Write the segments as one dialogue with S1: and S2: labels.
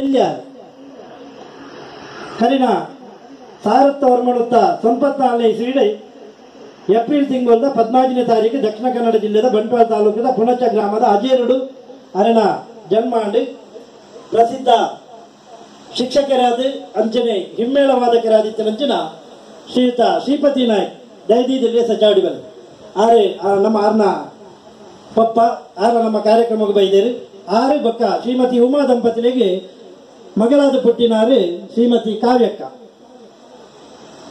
S1: ಇಲ್ಯ ಕರಿನ ಸಾರತ್ತ ವರ್ಮಳುತ್ತ ಸಂಪತ್ನಾಲ್ನೇ ಸೀಡೆ ಏಪ್ರಿಲ್ ತಿಂಗಳ ಪದ್ನಾಲ್ಕನೇ ತಾರೀಕು ದಕ್ಷಿಣ ಕನ್ನಡ ಜಿಲ್ಲೆಯ ಬಂಟ್ವಾಳ ತಾಲೂಕಿನ ಪುಣಚ ಗ್ರಾಮದ ಅಜೇರುಡು ಅರಣ ಜನ್ಮಾಂಡಿ. ಪ್ರಸಿದ್ಧ ಶಿಕ್ಷಕರಾದ ಅಂಚನೆ ನಂಚಿನ ಶ್ರೀಯುತ ಶ್ರೀಪತಿ ನಾಯಕ್ ದಯದೀದಲ್ಲಿ ಸಚಾಡಿಬಲ್ ಆರೆ ನಮ್ಮ ಆರ್ನ ಪಪ್ಪ ಆರ ನಮ್ಮ ಕಾರ್ಯಕ್ರಮಕ್ಕೆ ಬೈದೇರು. ಆರು ಬಕ್ಕ ಶ್ರೀಮತಿ ಉಮಾ ದಂಪತಿಗಳಿಗೆ ಮಗಳಾದ ಪುಟ್ಟಿನಾರಿ ಶ್ರೀಮತಿ ಕಾವ್ಯಕ್ಕ.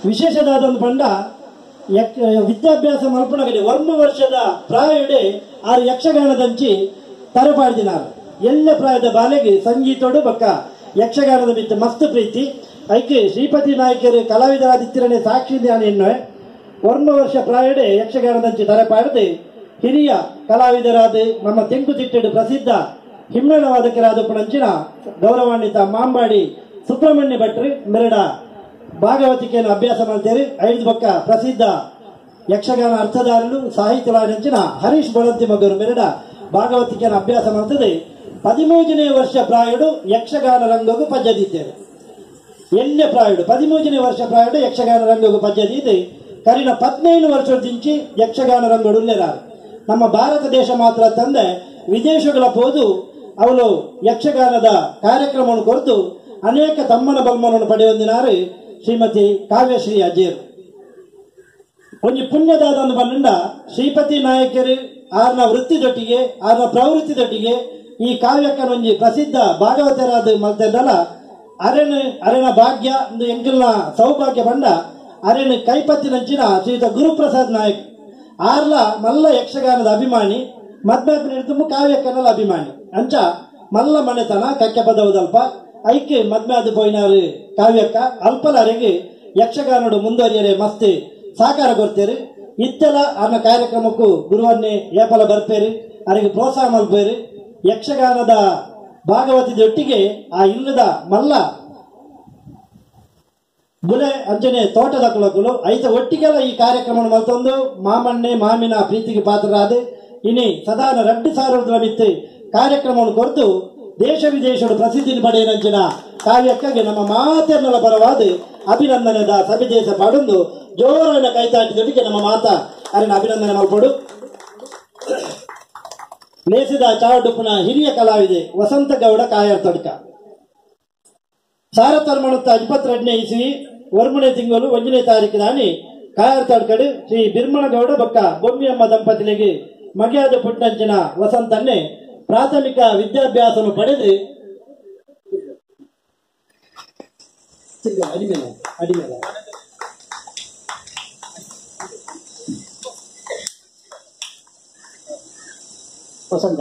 S1: ವಿಶೇಷದಾದೊಂದು ಪಂಡ ಯಕ್, ವಿದ್ಯಾಭ್ಯಾಸ ಮಲ್ಪಣಗಡೆ ಒಂದು ವರ್ಷದ ಪ್ರಾಯಡೆ ಆರು ಯಕ್ಷಗಾನದಂಚಿ ತರಪಾಡ್ದಿನಾರು. ಎಲ್ಲ ಪ್ರಾಯದ ಬಾಲೆಗೆ ಸಂಗೀತೋಡು ಬಕ್ಕ. ಯಕ್ಷಗಾನದ ಮಿತ್ತ ಮಸ್ತ್ ಪ್ರೀತಿ. ಐಕೆ ಶ್ರೀಪತಿ ನಾಯಕರು ಕಲಾವಿದರಾದಿತ್ತಿರನೇ ಸಾಕ್ಷಿ ಧ್ಯಾನ ಎನ್ನುವೆ. ಒಂದು ವರ್ಷ ಪ್ರಾಯಡೆ ಯಕ್ಷಗಾನದಂಚಿ ತರಪಾಡದೆ ಹಿರಿಯ ಕಲಾವಿದರಾದ ನಮ್ಮ ತೆಂಕುತಿಟ್ಟೆಡು ಪ್ರಸಿದ್ಧ ಹಿಮ್ಮೇಳವಾದಕರಾದ ಪ್ರಂಚಿನ ಗೌರವಾನ್ವಿತ ಮಾಂಬಾಡಿ ಸುಬ್ರಹ್ಮಣ್ಯ ಭಟ್ರಿ ಮೆರಡ. ಭಾಗವತಿಕೆಯನ್ನು ಅಭ್ಯಾಸ ಮಾಡ್ತೇರಿ. ಐದು ಪಕ್ಕ ಪ್ರಸಿದ್ಧ ಯಕ್ಷಗಾನ ಅರ್ಥಧಾರರು ಸಾಹಿತ್ಯವಾದಂಚಿನ ಹರೀಶ್ ಬಳಂತಿ ಮಗರು ಮೆರಡ. ಭಾಗವತಿಕೆಯನ್ನು ಅಭ್ಯಾಸ ಮಾಡ್ತದೆ ಪದಿಮೂಜನೇ ವರ್ಷ ಪ್ರಾಯುಡು ಯಕ್ಷಗಾನ ರಂಗಗೂ ಇದ್ದೇವೆ ಎಲ್ಲ ಪ್ರಾಯುಡು ಪದಿಮೂಜನೇ ವರ್ಷ ಪ್ರಾಯುಡು ಯಕ್ಷಗಾನ ರಂಗಗೂ ಪದ್ಯದಿದೆ. ಕರಿನ ವರ್ಷ ದಿಂಚಿ ಯಕ್ಷಗಾನ ರಂಗಡು ನಮ್ಮ ಭಾರತ ದೇಶ ಮಾತ್ರ ತಂದೆ ವಿದೇಶಗಳ ಹೋದು ಅವಳು ಯಕ್ಷಗಾನದ ಕಾರ್ಯಕ್ರಮವನ್ನು ಕೊರೆದು ಅನೇಕ ತಮ್ಮನ ಬಲ್ಮನನ್ನು ಪಡೆಯೊಂದಿನಾರು ಶ್ರೀಮತಿ ಕಾವ್ಯಶ್ರೀ ಅಜೇರು. ಒಂದು ಪುಣ್ಯದಾದ ಬಂದ ಶ್ರೀಪತಿ ನಾಯಕರು, ಆರ್ನ ವೃತ್ತಿದೊಟ್ಟಿಗೆ, ಆರ್ನ ಪ್ರವೃತ್ತಿದೊಟ್ಟಿಗೆ ಈ ಕಾವ್ಯಕ್ಕನ ಒಂಜಿ ಪ್ರಸಿದ್ಧ ಭಾಗವತರಾದ ಮಲ್ತಲ್ಲ ಅರಣ ಅರೆನ ಭಾಗ್ಯ ಒಂದು ಎಂಕಲ್ನ ಸೌಭಾಗ್ಯ ಬಂಡ ಅರೆನ ಕೈಪತ್ತಿನಂಚಿನ ಶ್ರೀಯುತ ಗುರುಪ್ರಸಾದ್ ನಾಯಕ್ ಆರ್ಲ ಮಲ್ಲ ಯಕ್ಷಗಾನದ ಅಭಿಮಾನಿ ಮದ್ನಾಪಿನ ಹಿಡಿದು ಕನ್ನಲ ಅಭಿಮಾನಿ. ಅಂಚ, ಮಲ್ಲ ಮನೆತನ, ಕಕ್ಕೆ ಪದವದಲ್ಪ. ಐಕೆ ಮದ್ಮಾದ ಪೋಯಿನಾರು ಕಾವ್ಯಕ್ಕ, ಅಲ್ಪಲರೆಗೆ ಯಕ್ಷಗಾನಡು ಮುಂದುವರಿಯರೆ ಮಸ್ತಿ ಸಾಕಾರ ಕೊಡ್ತೇರು. ಇತ್ತೆಲ್ಲ ಅನ್ನ ಕಾರ್ಯಕ್ರಮಕ್ಕೂ ಗುರುವನ್ನೇ ಏಪಲ ಬರ್ತೇರಿ ಅವರಿಗೆ ಪ್ರೋತ್ಸಾಹ ಮಲ್ಪೇರಿ. ಯಕ್ಷಗಾನದ ಭಾಗವತದೊಟ್ಟಿಗೆ ಆ ಇಲ್ಲದ ಮಲ್ಲ ಗುಲೆ ಅಂಜನೆ ತೋಟದ ಕುಲಕುಲು. ಐತ ಒಟ್ಟಿಗೆಲ್ಲ ಈ ಕಾರ್ಯಕ್ರಮ ಮಲ್ತೊಂದು. ಮಾಮಣ್ಣೆ, ಮಾಮಿನ ಪ್ರೀತಿಗೆ ಪಾತ್ರರಾದ. ಇನಿ ಸದಾನ ರಡ್ಡು ಸಾವಿರದ ಮಿತ್ತೆ ಕಾರ್ಯಕ್ರಮವನ್ನು ಕೊರೆದು ದೇಶ ವಿದೇಶದ ಪ್ರಸಿದ್ಧಿ ಪಡೆಯನಂಚಿನ ಕಾರ್ಯಕ್ಕಾಗಿ ನಮ್ಮ ಮಾತೆನ್ನಲ ಪರವಾದ ಅಭಿನಂದನೆ ಸಭೆ ದೇಶ ಪಡೆದು ಜೋರಾನ ಕೈತಾಟಿದೊಟ್ಟಿಗೆ ನಮ್ಮ ಮಾತ ಅರಿನ ಅಭಿನಂದನೆ ಮಲ್ಪಡು ನೇಸಿದ ಚಾವಡುಪ್ಪನ ಹಿರಿಯ ಕಲಾವಿದೆ ವಸಂತ ಗೌಡ ಕಾಯರ್ ತಡ್ಕ. ಸಾರತರ್ಮಣತ್ತ ಇಪ್ಪತ್ತೆರಡನೇ ಇಸಿ ವರ್ಮಣೆ ತಿಂಗಳು ಒಂದನೇ ತಾರೀಕು ದಾನಿ ಕಾಯರ್ ತಡ್ಕಡು ಶ್ರೀ ಬಿರ್ಮಣಗೌಡ ಬೊಕ್ಕ ಬೊಮ್ಮಿಯಮ್ಮ ದಂಪತಿಗಳಿಗೆ ಮಗ್ಯಾದ ಪುಟ್ಟಂಚಿನ ವಸಂತನ್ನೇ ಪ್ರಾಥಮಿಕ ವಿದ್ಯಾಭ್ಯಾಸವನ್ನು ಪಡೆದು ಅಡಿಮೇಲೆ ಅಡಿಮೇಲೆ ವಸಂತ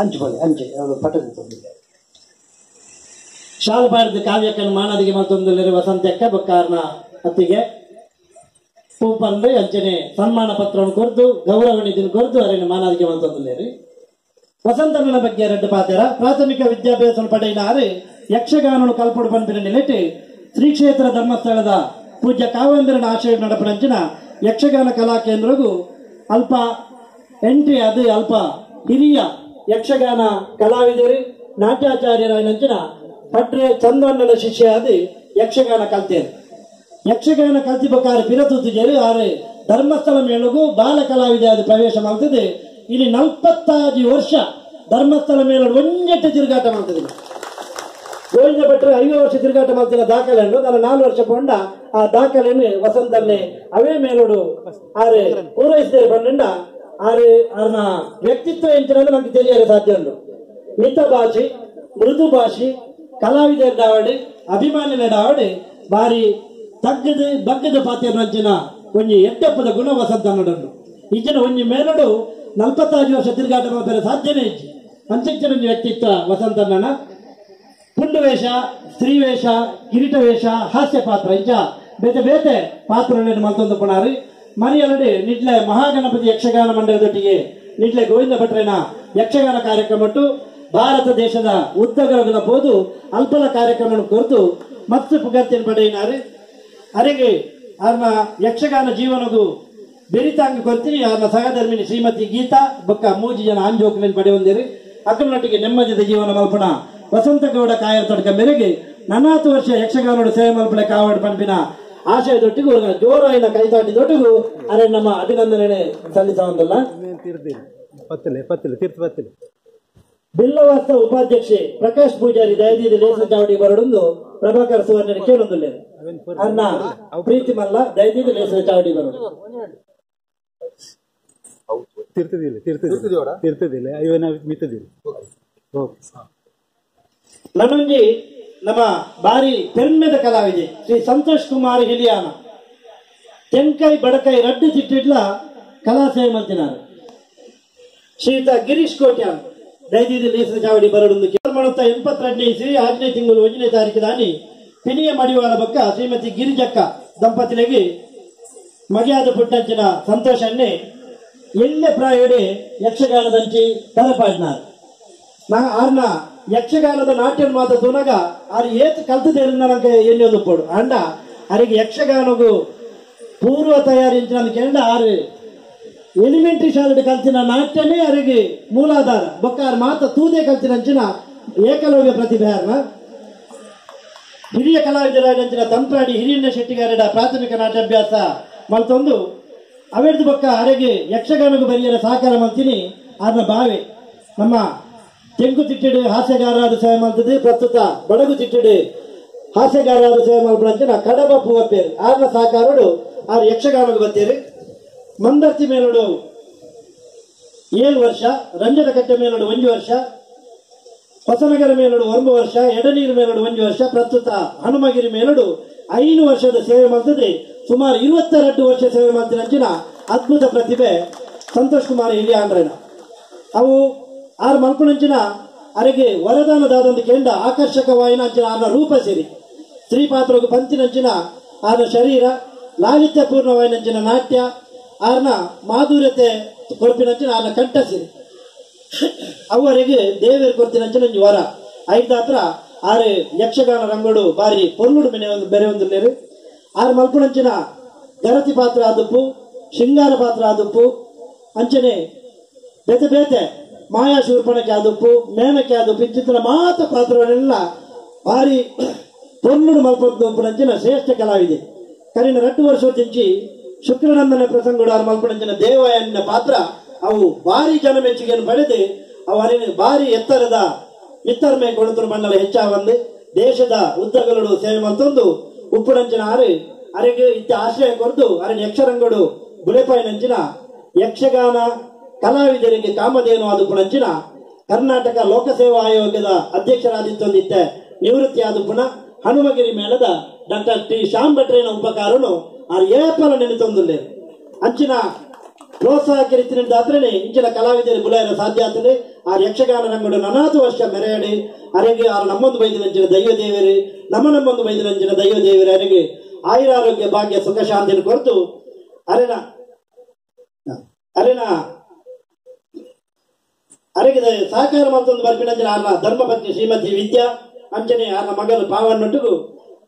S1: ಹಂಚಿಕೊಳ್ಳಿ ಹಂಚಿ ಪಟ್ಟದ ತಂದಿದ್ದಾರೆ ಶಾಲು ಬಾರಿದ ಕಾವ್ಯಕ್ಕನ್ನು ಮಾನದಿಗೆ ಮತ್ತೊಂದು ವಸಂತಕ್ಕ ಕಾರಣ ಅತ್ತಿಗೆ. ಪೂಪಂದು ಅಂಚನೆ ಸನ್ಮಾನ ಪತ್ರವನ್ನು ಕೊರ್ದು ಗೌರವ ನಿಧಿನ ಕೊರ್ದು ಅವರನ್ನು ಮಾನದಿಗೆ ಮತ್ತೊಂದು ವಸಂತನ ಬಗ್ಗೆ ಎರಡು ಪಾತ್ರ ಪ್ರಾಥಮಿಕ ವಿದ್ಯಾಭ್ಯಾಸ ಆರೆ ಯಕ್ಷಗಾನ ಕಲ್ಪಡು ಪಂಪಿನ ನಿಲೆಟ್ಟು ಶ್ರೀ ಕ್ಷೇತ್ರ ಧರ್ಮಸ್ಥಳದ ಪೂಜ್ಯ ಕಾವೇಂದ್ರನ ಆಶಯ ನಡಪಡಂಚಿನ ಯಕ್ಷಗಾನ ಕಲಾ ಕೇಂದ್ರಗೂ ಅಲ್ಪ ಎಂಟ್ರಿ, ಅದು ಅಲ್ಪ ಹಿರಿಯ ಯಕ್ಷಗಾನ ಕಲಾವಿದರಿ ನಾಟ್ಯಾಚಾರ್ಯರ ನಂಚಿನ ಪಟ್ರೆ ಚಂದಣ್ಣನ ಶಿಷ್ಯ ಅದು ಯಕ್ಷಗಾನ ಕಲ್ತೇರು ಯಕ್ಷಗಾನ ಕಲ್ತಿಪಕಾರ ಬಿರತುತ್ತಿದ್ದೇವೆ ಆದರೆ ಧರ್ಮಸ್ಥಳ ಮೇಳಗೂ ಬಾಲ ಕಲಾವಿದೆ ಪ್ರವೇಶ ಮಾಡ್ತದೆ. ಇಲ್ಲಿ ನಲ್ಪತ್ತಾರು ವರ್ಷ ಧರ್ಮಸ್ಥಳ ಮೇಳ ಒಂಜೆಟ್ಟು ತಿರುಗಾಟ ಮಾಡ್ತದೆ ಗೋವಿಂದ ಭಟ್ರು ಐದು ವರ್ಷ ತಿರುಗಾಟ ಮಾಡ್ತಿರೋ ದಾಖಲೆಯನ್ನು ನಾನು ನಾಲ್ಕು ವರ್ಷ ಕೊಂಡ ಆ ದಾಖಲೆಯನ್ನು ವಸಂತನ್ನೇ ಅವೇ ಮೇಲೋಡು ಆರೆ ಪೂರೈಸಿದರೆ ಬಂದ ಆರೆ ಅವನ ವ್ಯಕ್ತಿತ್ವ ಎಂಚಿನಲ್ಲಿ ನಮಗೆ ತಿಳಿಯಲು ಸಾಧ್ಯ ಉಂಟು. ಮಿತ ಭಾಷೆ, ಮೃದು ಭಾಷೆ, ಕಲಾವಿದರ ಆವಡೆ ಅಭಿಮಾನಿನ ಆವಡೆ ಬಾರಿ ತಗ್ಗದ, ಬಗ್ಗದ ಪಾತ್ರ ನಂಚಿನ ಒಂಜಿ ಎಡ್ಡಪ್ಪದ ಗುಣ ವಸಂತ ನಡನ್ನು ಇಂಚಿನ ಒಂಜಿ ಮೇಲಡು ನಲ್ಪತ್ತಾರು ವರ್ಷ ತಿರುಗಾಟ ಮಾತ್ರ ಸಾಧ್ಯನೇ ಇಜ್ಜಿ. ಒಂಜಿ ವ್ಯಕ್ತಿತ್ವ ವಸಂತನ ಪುಂಡು ವೇಷ ಸ್ತ್ರೀ ವೇಷ ಕಿರೀಟ ವೇಷ ಹಾಸ್ಯ ಪಾತ್ರ ಇಂಚ ಬೇತೆ ಬೇತೆ ಪಾತ್ರಗಳನ್ನು ಮತ್ತೊಂದು ಪುಣಾರಿ? ಮರಿಯಲ್ಲದೆ ನಿಟ್ಲೆ ಮಹಾಗಣಪತಿ ಯಕ್ಷಗಾನ ಮಂಡಳದೊಟ್ಟಿಗೆ ನಿಟ್ಲೆ ಗೋವಿಂದ ಭಟ್ರನ ಯಕ್ಷಗಾನ ಕಾರ್ಯಕ್ರಮಟ್ಟು ಭಾರತ ದೇಶದ ಉದ್ದಗಳ ಬೋದು ಅಲ್ಪಲ ಕಾರ್ಯಕ್ರಮ ಕೊರತು ಮತ್ತು ಪುಗರ್ತಿನ ಪಡೆಯಿನಾರು ಅರೆಗೆ ಅವ್ರನ್ನ ಯಕ್ಷಗಾನ ಜೀವನದು ಬೆರಿತಾಂಗ ಕೊರ್ತೀನಿ ಅವ್ರನ್ನ ಸಹಧರ್ಮಿನಿ ಶ್ರೀಮತಿ ಗೀತಾ ಬೊಕ್ಕ ಮೂಜಿ ಜನ ಅಂಜೋಕಲಿನ ಪಡೆಯೊಂದಿರಿ. ಅಕ್ಕನೊಟ್ಟಿಗೆ ನೆಮ್ಮದಿದ ಜೀವನ ಮಲ್ಪಣ. ವಸಂತಗೌಡ ಕಾಯರ್ ತೊಡಕ ಮೇರೆಗೆ ನನಾತು ವರ್ಷ ಯಕ್ಷಗಾನೋಡ ಸೇವೆ ಮಲ್ಪಣೆ ಕಾವಾಡ್ ಪಂಪಿನ ಆಶಯದೊಟ್ಟಿಗೂ ದೊಟ್ಟಿಗೂ ಜೋರಾಯಿನ ಕೈತಾಟಿದೊಟ್ಟಿಗೂ ಅರೆ ನಮ್ಮ ಅಭಿನಂದನೆ
S2: ಸಲ್ಲಿಸಲ್ಲ
S1: ಬಿಲ್ಲವಾಸ್ತ ಉಪಾಧ್ಯಕ್ಷೆ ಪ್ರಕಾಶ್ ಪೂಜಾರಿ ದಯದೀದಿ ಲೇಸ ಚಾವಡಿ ಬರಡೊಂದು ಪ್ರಭಾಕರ್ ಸುವರ್ಣನ ಕೇಳೊಂದುಲ್ಲೆ ಅನ್ನ ಪ್ರೀತಿ ಮಲ್ಲ ದಯದಿಂದ ಲೇಸ ಚಾವಡಿ ಬರೋದು
S2: ತಿರ್ತದಿಲ್ಲ ತಿರ್ತದಿಲ್ಲ. ತಿರ್ತದಿಲ್ಲ ಇವನ ಮಿತ್ತದಿಲ್ಲ ಓಕೆ.
S1: ನನ್ನೊಂಜಿ ನಮ್ಮ ಬಾರಿ ಪೆರ್ಮೆದ ಕಲಾವಿದೆ ಶ್ರೀ ಸಂತೋಷ್ ಕುಮಾರ್ ಹಿಲಿಯಾನ ತೆಂಕೈ ಬಡಕೈ ರಡ್ಡು ತಿಟ್ಟಿಡ್ಲ ಕಲಾ ಸೇವೆ ಮಲ್ತಿನಾರು ಶ್ರೀಯುತ ಗಿರೀಶ್ ಕೋಟ್ಯಾನ್ ದಯದಿಂದ ಲೇಸ ಚಾವಡಿ ಬರಡೊಂದು ಕೇಳ ಮಾಡುತ್ತಾ ಎಂಬತ್ತೆರಡನೇ ಇಸಿ ಆರನೇ ತಿಂಗಳು ಒಂದನೇ ತಾರೀಕು ದಾನಿ ಪಿನಿಯ ಮಡಿವಾಳ ಬಕ್ಕ ಶ್ರೀಮತಿ ಗಿರಿಜಕ್ಕ ದಂಪತಿಗಳಿಗೆ ಮಗಿಯಾದ ಪುಟ್ಟಂಚಿನ ಸಂತೋಷನ್ನೇ ಎಣ್ಣೆ ಪ್ರಾಯಡೆ ಯಕ್ಷಗಾನದಂಚಿ ತಲಪಾಡಿನಾರು ನಾ ಆರ್ನ ಯಕ್ಷಗಾನದ ನಾಟ್ಯ ಮಾತ ದುನಗ ಅದು ಏತ್ ಕಲ್ತದೇರು ನನಗೆ ಎಣ್ಣೆ ಪೋಡು ಅಂಡ ಅರಿಗೆ ಯಕ್ಷಗಾನಗೂ ಪೂರ್ವ ತಯಾರಿಂಚಿನ ಕೇಂದ್ರ ಆರು ಎಲಿಮೆಂಟರಿ ಶಾಲೆ ಕಲ್ತಿನ ನಾಟ್ಯನೇ ಅರಿಗೆ ಮೂಲಾಧಾರ. ಬೊಕ್ಕ ಆರು ಮಾತ ತೂದೆ ಕಲ್ತಿನಂಚಿನ ಏಕಲವ್ಯ ಪ್ರತಿಭೆ ಆರ್ನ. ಹಿರಿಯ ಕಲಾವಿದರಾದಂಚಿನ ತಂತ್ರಾಡಿ ಹಿರಿಯಣ್ಣ ಶೆಟ್ಟಿಗಾರರ ಪ್ರಾಥಮಿಕ ನಾಟ್ಯಾಭ್ಯಾಸ ಮಲ್ತೊಂದು ಅವೆಡ್ದು ಬೊಕ್ಕ ಅರೆಗೆ ಯಕ್ಷಗಾನಕ್ಕೂ ಬರೆಯಲು ಸಹಕಾರ ಮಂತಿನಿ ಅದನ್ನ ಬಾವೆ, ನಮ್ಮ ತೆಂಗು ತಿಟ್ಟಿಡು ಹಾಸ್ಯಗಾರರಾದ ಸೇವೆ ಮಾಡ್ತದೆ ಪ್ರಸ್ತುತ ಬಡಗು ತಿಟ್ಟಿಡು ಹಾಸ್ಯಗಾರರಾದ ಸೇವೆ ಮಾಡ್ಬಿಡಂಚಿನ ಕಡಬ ಪೂವೆರ್ ಆರ್ನ ಸಹಕಾರಡು ಆ ಯಕ್ಷಗಾನಕ್ಕೆ ಬರ್ತೇರಿ ಮಂದರ್ತಿ ಮೇಲೋಡು ಏಳು ವರ್ಷ ರಂಜನ ಕಟ್ಟೆ ಮೇಲೋಡು ಒಂದು ವರ್ಷ ಹೊಸನಗರ ಮೇಲಡು ಒಂದು ವರ್ಷ, ಎಡನೀರು ಮೇಲಡು ಒಂದು ವರ್ಷ, ಪ್ರಸ್ತುತ ಹನುಮಗಿರಿ ಮೇಲಡು ಐದು ವರ್ಷದ ಸೇವೆ ಮಾಡ್ತದೆ. ಸುಮಾರು ಇರುವತ್ತೆರಡು ವರ್ಷ ಸೇವೆ ಮಾಡ್ತೀನಿ ಅಂಚಿನ ಅದ್ಭುತ ಪ್ರತಿಭೆ ಸಂತೋಷ್ ಕುಮಾರ್ ಹಿರಿಯ ಅಂದ್ರೆನ. ಅವು ಆರು ಮಲ್ಪುಣಂಚಿನ ಅರೆಗೆ ವರದಾನದಾದಂತ ಕೇಂದ್ರ ಆಕರ್ಷಕವಾಯಿನ ಅಂಚಿನ ಆನ ರೂಪ ಸೇರಿ. ಸ್ತ್ರೀಪಾತ್ರಗೂ ಪಂಚಿನಂಚಿನ ಆದ ಶರೀರ ಲಾಲಿತ್ಯಪೂರ್ಣವಾಯಿನಂಚಿನ ನಾಟ್ಯ, ಆರ್ನ ಮಾಧುರ್ಯತೆ ಕೊರಪಿನಂಚಿನ ಆನ ಕಂಠ ಸೇರಿ. ಅವರಿಗೆ ದೇವೇರು ಗೊತ್ತಿನ ಒಂಜಿ ವರ. ಐದಾತ್ರ ಆರು ಯಕ್ಷಗಾನ ರಂಗೋಡು ಬಾರಿ ಪೊರ್ಲುಡು ಬೆನೆ ಬೆರೆ ಒಂದು ಆರು ಮಲ್ಪುಣಂಚಿನ ಗರತಿ ಪಾತ್ರ ಆದುಪ್ಪು ಶೃಂಗಾರ ಪಾತ್ರ ಆದುಪ್ಪು ಅಂಚನೆ ಬೇತೆ ಬೇತೆ ಮಾಯಾ ಶೂರ್ಪಣಕ್ಕೆ ಆದುಪ್ಪು ಮೇನಕ್ಕೆ ಆದಪ್ಪು ಇಂಚಿನ ಮಾತ ಪಾತ್ರವನ್ನೆಲ್ಲ ಭಾರಿ ಪೊರ್ಲುಡು ಮಲ್ಪಂಚಿನ ಶ್ರೇಷ್ಠ ಕಲಾವಿದೆ. ಕರಿನ ರಟ್ಟು ವರ್ಷ ತಿಂಚಿ ಶುಕ್ರನಂದನ ಪ್ರಸಂಗಗಳು ಆರು ಮಲ್ಪಂಚಿನ ದೇವಯನ್ನ ಪಾತ್ರ ಅವು ಭಾರಿ ಜನ ಮೆಚ್ಚುಗೆಯನ್ನು ಪಡೆದು ಅವರಿಗೆ ಭಾರಿ ಎತ್ತರದ ಮಿತ್ತರ್ಮೆ ಕೊಳತರು ಮಂಡಲ ಹೆಚ್ಚಾವಂದು ದೇಶದ ಉದ್ದಗಲುಡು ಸೇವೆ ಮತ್ತೊಂದು ಉಪ್ಪುನಂಚಿನ ಅರೆ, ಅರೆಗೆ ಇತ್ತ ಆಶ್ರಯ ಕೊರದು ಅರೆ ಯಕ್ಷರಂಗಡು ಬುಳೆಪಾಯಿನಂಚಿನ ಯಕ್ಷಗಾನ ಕಲಾವಿದರಿಗೆ ಕಾಮಧೇನು ಆದುಪುಣಂಚಿನ ಕರ್ನಾಟಕ ಲೋಕಸೇವಾ ಆಯೋಗದ ಅಧ್ಯಕ್ಷರಾದಿತ್ತೊಂದಿತ್ತ ನಿವೃತ್ತಿ ಪುನಃ ಹನುಮಗಿರಿ ಮೇಳದ ಡಾಕ್ಟರ್ ಟಿ. ಶ್ಯಾಮ್ ಭಟ್ರೇನ ಉಪಕಾರನು ಆ ಏಪಲ ನೆನೆತೊಂದುಲ್ಲೆ. ಅಂಚಿನ ಪ್ರೋತ್ಸಾಹಕ್ಕೆ ರೀತಿನಿಂದಾತ್ರೇನೆ ಇಂಚಿನ ಕಲಾವಿದರು ಬುಲಾಯರ ಆಗ್ತದೆ. ಆ ಯಕ್ಷಗಾನ ರಂಗಡು ನನಾತು ವರ್ಷ ಮೆರೆಯಡಿ ಅರೆಗೆ ಆ ನಮ್ಮೊಂದು ಬೈದಿನಂಚಿನ ದೈವ ದೇವರಿ. ನಮ್ಮ ನಮ್ಮೊಂದು ಬೈದಿನಂಚಿನ ದೈವ ದೇವರಿ. ಅರೆಗೆ ಆಯುರಾರೋಗ್ಯ ಭಾಗ್ಯ ಸುಖ ಶಾಂತಿಯನ್ನು ಕೊರತು. ಅರೆನ ಅರೆನ, ಅರೆಗೆ ಸಹಕಾರ ಮತ್ತೊಂದು ಬರ್ಪಿನಂಚಿನ ಆರ್ನ ಧರ್ಮಪತ್ನಿ ಶ್ರೀಮತಿ ವಿದ್ಯಾ ಅಂಚನೆ ಆರ್ನ ಮಗನ ಪಾವನ್ನೊಟ್ಟಿಗೂ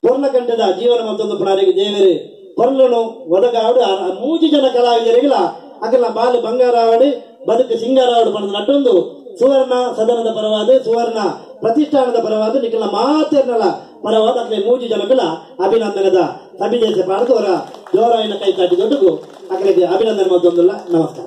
S1: ಪೂರ್ಣಕಂಠದ ಜೀವನ ಮತ್ತೊಂದು ಪ್ರಾರಿಗೆ ದೇವರು. ಪೊರ್ಲನು ಒದಗಾಡು ಮೂಜಿ ಜನ ಕಲಾವಿದರಿಗಿಲ್ಲ ಅಕಲ ಬಾಲು ಬಂಗಾರಾವಡಿ ಬದುಕು ಸಿಂಗಾರಾವಡು ಪಡೆದ ನಟ್ಟೊಂದು ಸುವರ್ಣ ಸದನದ ಪರವಾದ, ಸುವರ್ಣ ಪ್ರತಿಷ್ಠಾನದ ಪರವಾದ ನಿಖಿಲ ಮಾತೇರ್ನಲ ಪರವಾದ ಅಕಲೆ ಮೂಜಿ ಜನಗಳ ಅಭಿನಂದನದ ಸಭಿದೇಶ ಪಾಡ್ದು ಅವರ ಜೋರಾಯಿನ ಕೈ ಕಾಟಿ ದೊಡ್ಡಗೂ. ಅಕಲಿಗೆ ಅಭಿನಂದನೆ ಮತ್ತೊಂದಿಲ್ಲ ನಮಸ್ಕಾರ.